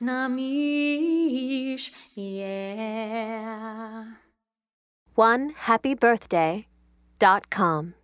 namish yeah. One happy birthday dot com.